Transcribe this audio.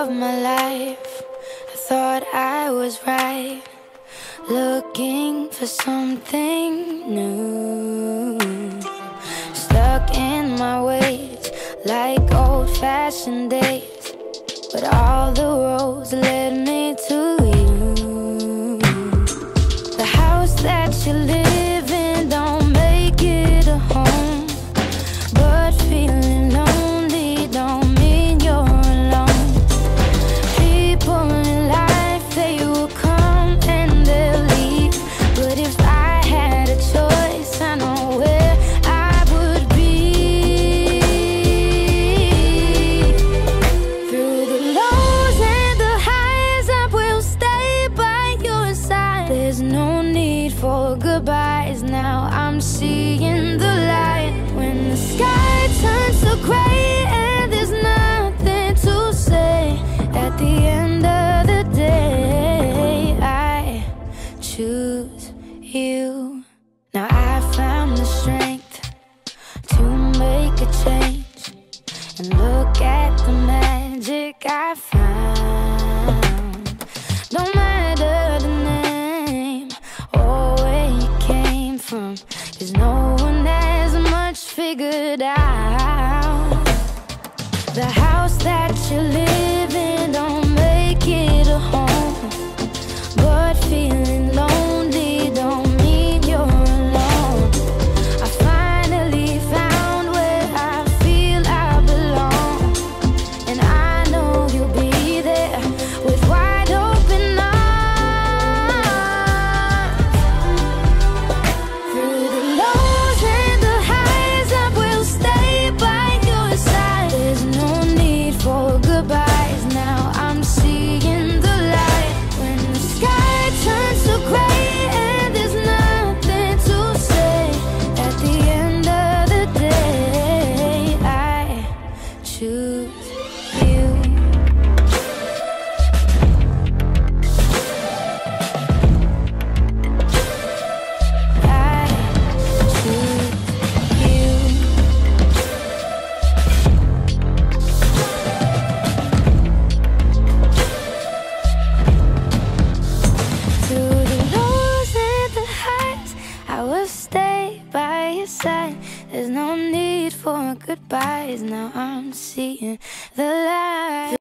of my life, I thought I was right, looking for something new. Stuck in my ways, like old fashioned days, but all the roads goodbyes now. I'm seeing the light when the sky turns so gray and there's nothing to say. At the end of the day, I choose you. Now I found the strength to make a change and look cause no one has much figured out. The house that you live Need for goodbyes. Now I'm seeing the light.